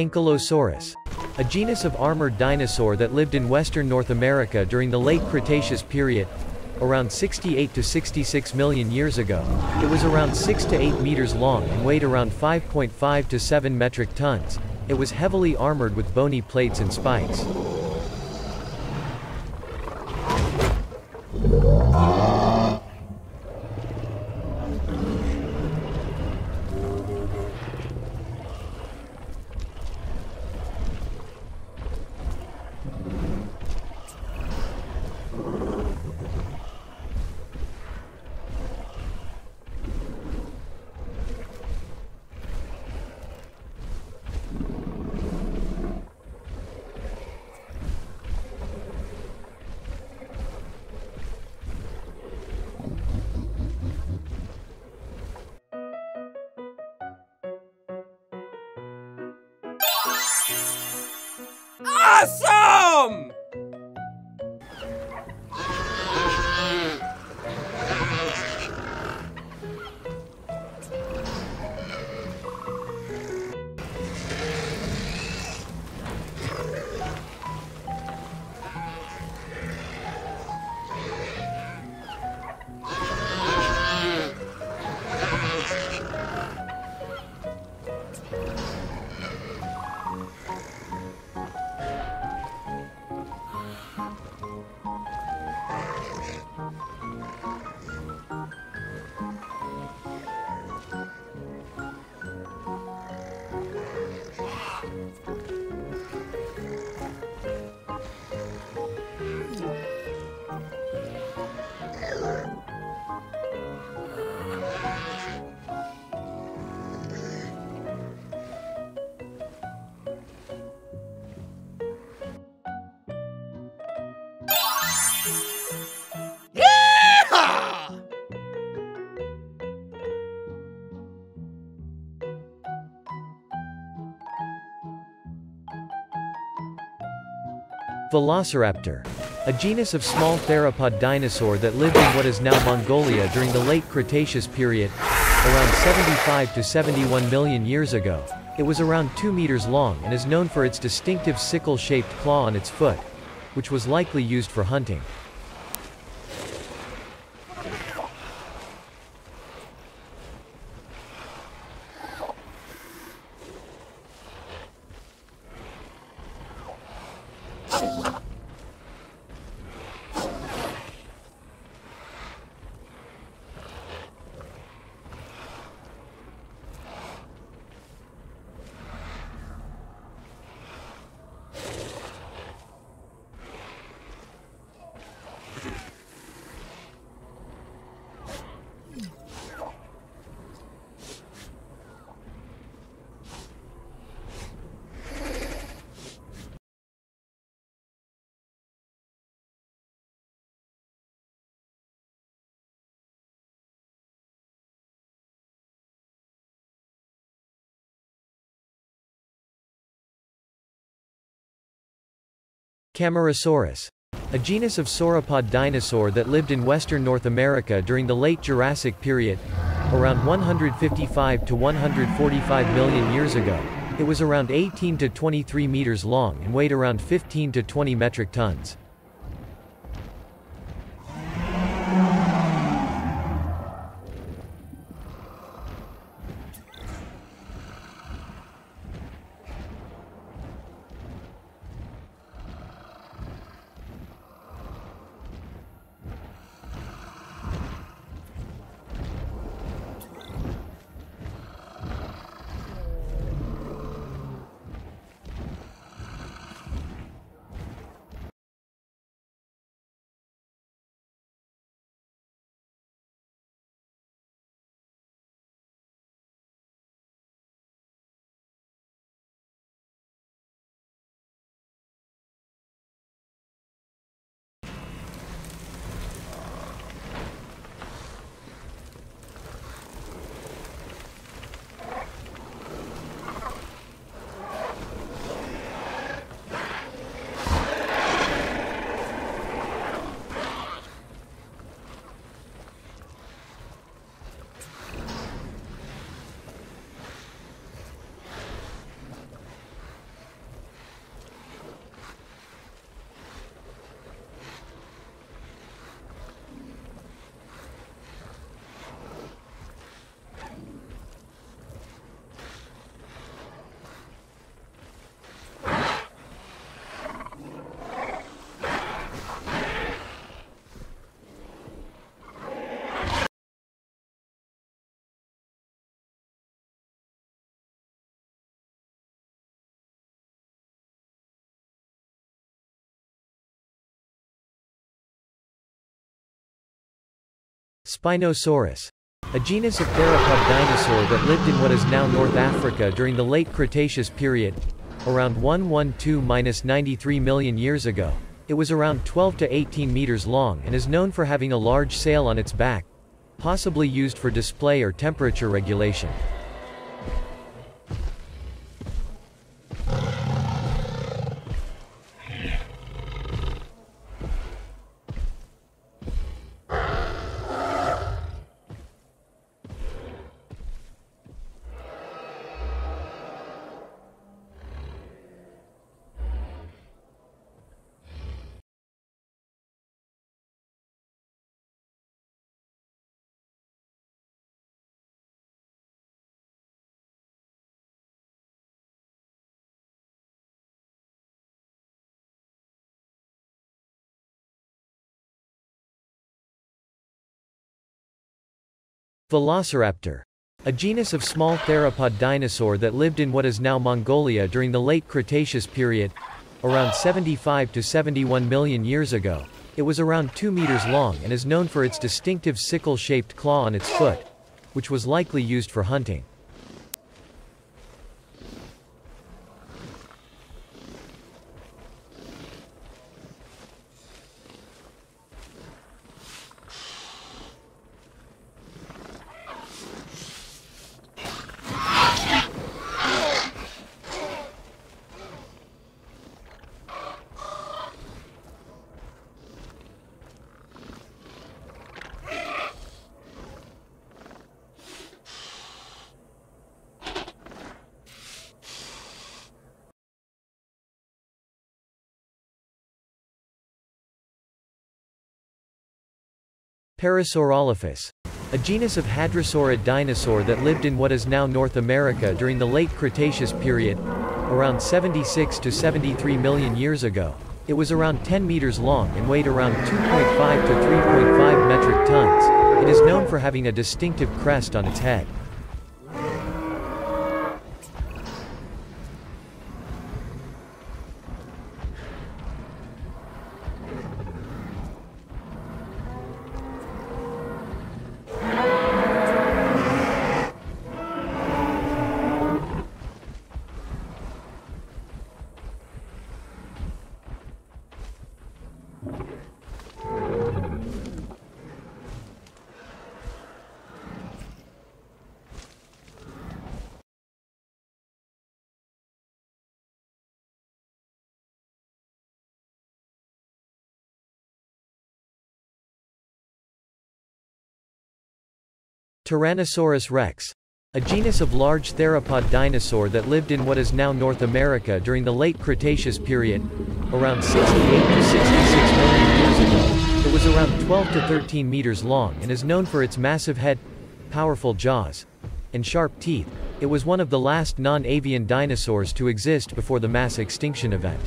Ankylosaurus. A genus of armored dinosaur that lived in western North America during the late Cretaceous period, around 68 to 66 million years ago. It was around 6 to 8 meters long and weighed around 5.5 to 7 metric tons. It was heavily armored with bony plates and spikes. Awesome! Velociraptor. A genus of small theropod dinosaur that lived in what is now Mongolia during the late Cretaceous period, around 75 to 71 million years ago. It was around 2 meters long and is known for its distinctive sickle-shaped claw on its foot, which was likely used for hunting. Ow! Camarasaurus. A genus of sauropod dinosaur that lived in western North America during the late Jurassic period, around 155 to 145 million years ago. It was around 18 to 23 meters long and weighed around 15 to 20 metric tons. Spinosaurus. A genus of theropod dinosaur that lived in what is now North Africa during the late Cretaceous period, around 112-93 million years ago. It was around 12 to 18 meters long and is known for having a large sail on its back, possibly used for display or temperature regulation. Velociraptor. A genus of small theropod dinosaur that lived in what is now Mongolia during the late Cretaceous period, around 75 to 71 million years ago. It was around 2 meters long and is known for its distinctive sickle-shaped claw on its foot, which was likely used for hunting. Parasaurolophus. A genus of hadrosaurid dinosaur that lived in what is now North America during the late Cretaceous period, around 76 to 73 million years ago. It was around 10 meters long and weighed around 2.5 to 3.5 metric tons. It is known for having a distinctive crest on its head. Tyrannosaurus rex. A genus of large theropod dinosaur that lived in what is now North America during the late Cretaceous period, around 68 to 66 million years ago. It was around 12 to 13 meters long and is known for its massive head, powerful jaws, and sharp teeth. It was one of the last non-avian dinosaurs to exist before the mass extinction event.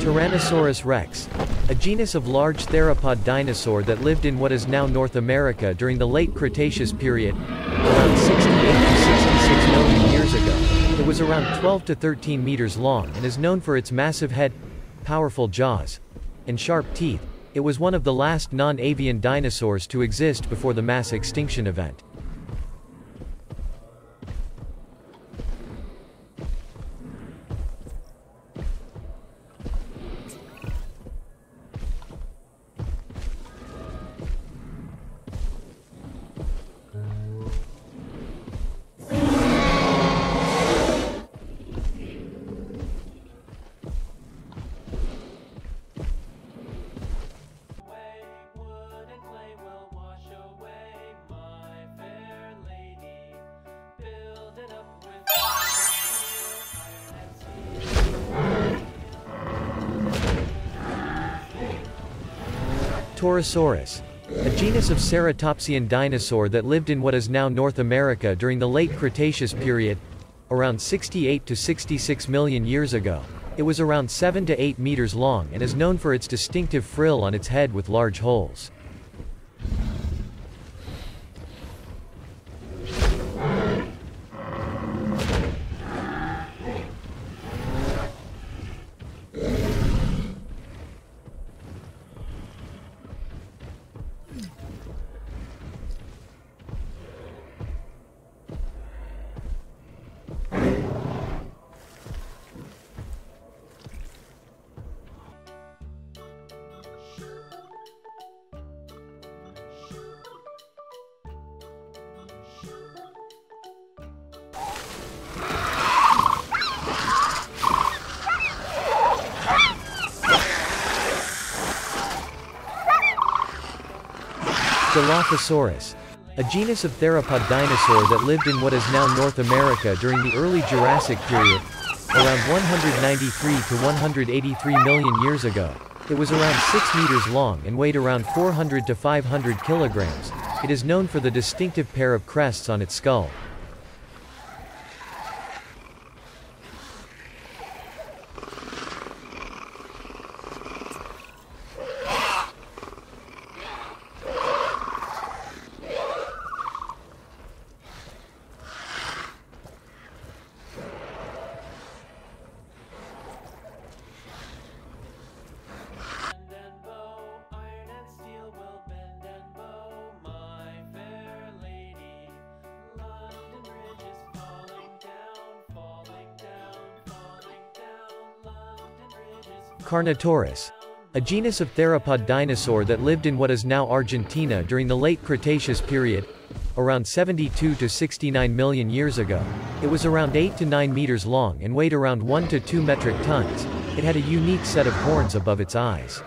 Tyrannosaurus rex, a genus of large theropod dinosaur that lived in what is now North America during the late Cretaceous period, around 68 to 66 million was around 12 to 13 meters long and is known for its massive head, powerful jaws, and sharp teeth. It was one of the last non-avian dinosaurs to exist before the mass extinction event. Torosaurus. A genus of ceratopsian dinosaur that lived in what is now North America during the late Cretaceous period, around 68 to 66 million years ago. It was around 7 to 8 meters long and is known for its distinctive frill on its head with large holes. Dilophosaurus. A genus of theropod dinosaur that lived in what is now North America during the early Jurassic period, around 193 to 183 million years ago. It was around 6 meters long and weighed around 400 to 500 kilograms. It is known for the distinctive pair of crests on its skull. Carnotaurus. A genus of theropod dinosaur that lived in what is now Argentina during the late Cretaceous period, around 72 to 69 million years ago. It was around 8 to 9 meters long and weighed around 1 to 2 metric tons. It had a unique set of horns above its eyes.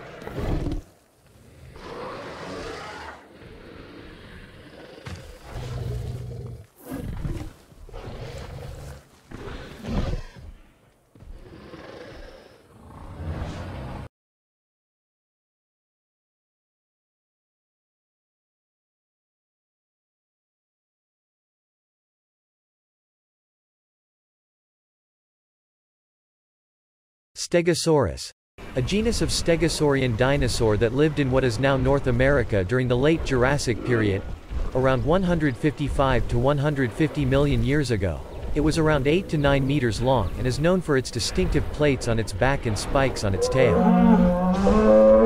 Stegosaurus. A genus of stegosaurian dinosaur that lived in what is now North America during the late Jurassic period, around 155 to 150 million years ago. It was around 8 to 9 meters long and is known for its distinctive plates on its back and spikes on its tail.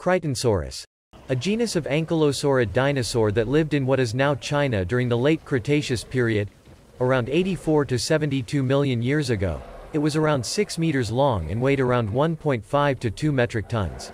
Crichtonsaurus. A genus of ankylosaurid dinosaur that lived in what is now China during the late Cretaceous period, around 84 to 72 million years ago. It was around 6 meters long and weighed around 1.5 to 2 metric tons.